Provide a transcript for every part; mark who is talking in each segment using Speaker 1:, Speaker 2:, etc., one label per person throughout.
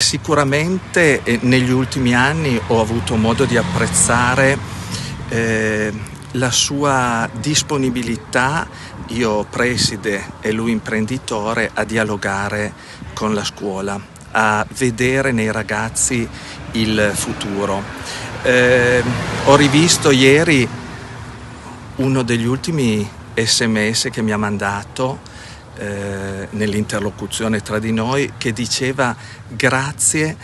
Speaker 1: Sicuramente eh, negli ultimi anni ho avuto modo di apprezzare eh, la sua disponibilità, io preside e lui imprenditore, a dialogare con la scuola, a vedere nei ragazzi il futuro. Eh, ho rivisto ieri uno degli ultimi sms che mi ha mandato eh, nell'interlocuzione tra di noi che diceva grazie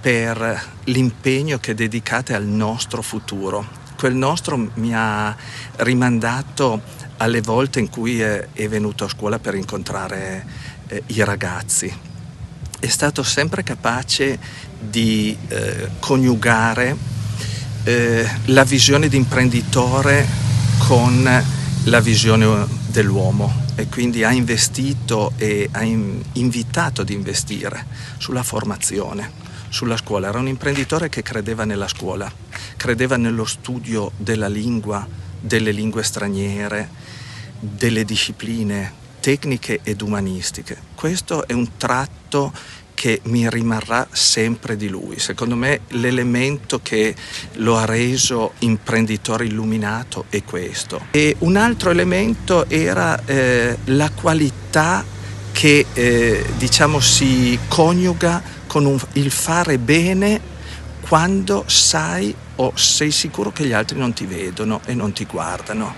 Speaker 1: per l'impegno che dedicate al nostro futuro. Quel nostro mi ha rimandato alle volte in cui è, è venuto a scuola per incontrare eh, i ragazzi. È stato sempre capace di eh, coniugare eh, la visione di imprenditore con la visione dell'uomo e quindi ha investito e ha invitato ad investire sulla formazione, sulla scuola. Era un imprenditore che credeva nella scuola, credeva nello studio della lingua, delle lingue straniere, delle discipline tecniche ed umanistiche. Questo è un tratto che mi rimarrà sempre di lui. Secondo me l'elemento che lo ha reso imprenditore illuminato è questo. E un altro elemento era eh, la qualità che eh, diciamo si coniuga con un, il fare bene quando sai o sei sicuro che gli altri non ti vedono e non ti guardano.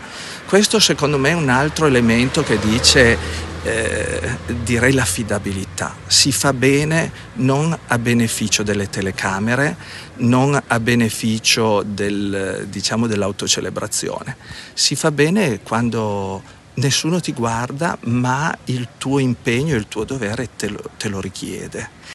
Speaker 1: Questo secondo me è un altro elemento che dice eh, direi l'affidabilità. Si fa bene non a beneficio delle telecamere, non a beneficio del, diciamo, dell'autocelebrazione. Si fa bene quando nessuno ti guarda, ma il tuo impegno il tuo dovere te lo, te lo richiede.